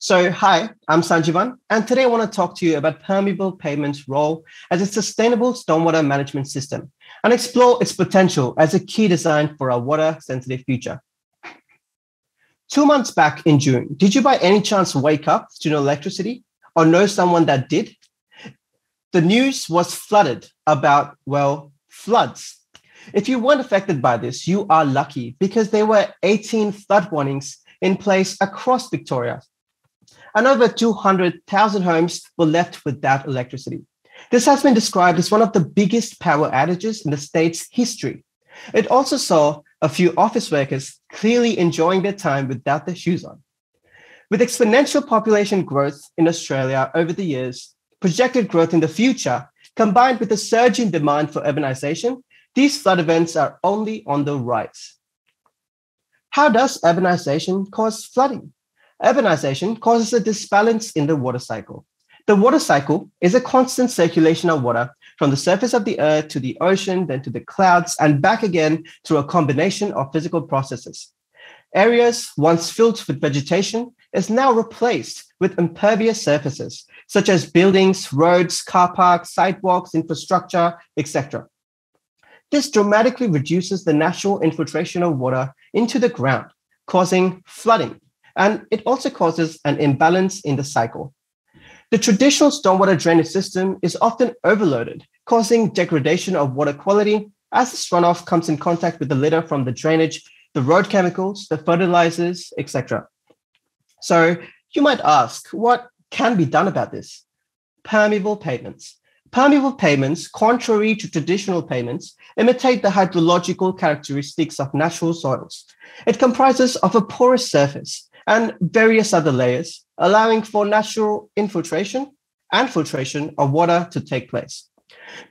So, hi, I'm Sanjeeban, and today I want to talk to you about permeable pavement's role as a sustainable stormwater management system and explore its potential as a key design for our water sensitive future. Two months back in June, did you by any chance wake up to no electricity or know someone that did? The news was flooded about, well, floods. If you weren't affected by this, you are lucky because there were 18 flood warnings in place across Victoria and over 200,000 homes were left without electricity. This has been described as one of the biggest power outages in the state's history. It also saw a few office workers clearly enjoying their time without their shoes on. With exponential population growth in Australia over the years, projected growth in the future, combined with a surge in demand for urbanization, these flood events are only on the rise. How does urbanization cause flooding? Urbanization causes a disbalance in the water cycle. The water cycle is a constant circulation of water from the surface of the earth to the ocean, then to the clouds, and back again through a combination of physical processes. Areas once filled with vegetation is now replaced with impervious surfaces, such as buildings, roads, car parks, sidewalks, infrastructure, etc. This dramatically reduces the natural infiltration of water into the ground, causing flooding, and it also causes an imbalance in the cycle. The traditional stormwater drainage system is often overloaded, causing degradation of water quality as this runoff comes in contact with the litter from the drainage, the road chemicals, the fertilizers, etc. So you might ask, what can be done about this? Permeable pavements. Permeable pavements, contrary to traditional pavements, imitate the hydrological characteristics of natural soils. It comprises of a porous surface and various other layers, allowing for natural infiltration and filtration of water to take place.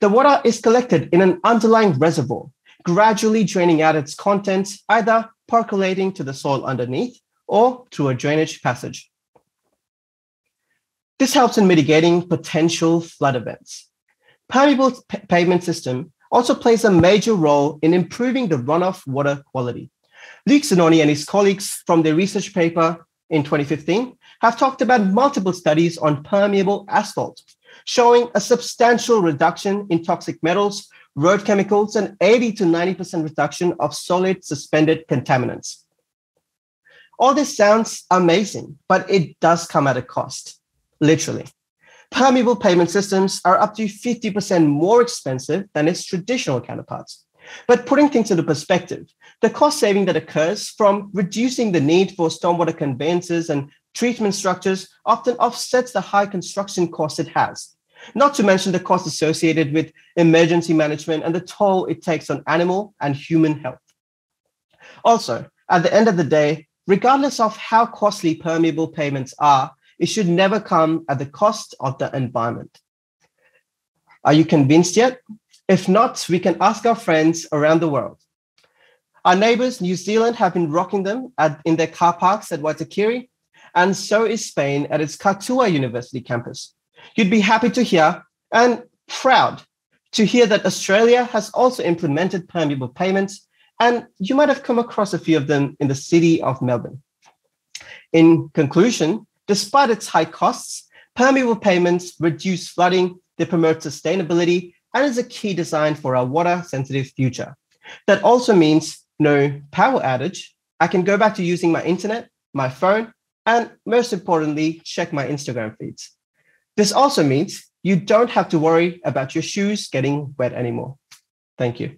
The water is collected in an underlying reservoir, gradually draining out its contents, either percolating to the soil underneath or through a drainage passage. This helps in mitigating potential flood events. Permeable pavement system also plays a major role in improving the runoff water quality. Luke Zanoni and his colleagues from their research paper in 2015 have talked about multiple studies on permeable asphalt, showing a substantial reduction in toxic metals, road chemicals, and 80 to 90% reduction of solid suspended contaminants. All this sounds amazing, but it does come at a cost, literally. Permeable pavement systems are up to 50% more expensive than its traditional counterparts. But putting things into perspective, the cost saving that occurs from reducing the need for stormwater conveyances and treatment structures often offsets the high construction cost it has. Not to mention the cost associated with emergency management and the toll it takes on animal and human health. Also, at the end of the day, regardless of how costly permeable pavements are, it should never come at the cost of the environment. Are you convinced yet? If not, we can ask our friends around the world. Our neighbors, New Zealand, have been rocking them at, in their car parks at Waitakere, and so is Spain at its Katua University campus. You'd be happy to hear and proud to hear that Australia has also implemented permeable pavements, and you might have come across a few of them in the city of Melbourne. In conclusion, despite its high costs, permeable pavements reduce flooding, they promote sustainability, and is a key design for our water sensitive future. That also means no power outage. I can go back to using my internet, my phone, and most importantly, check my Instagram feeds. This also means you don't have to worry about your shoes getting wet anymore. Thank you.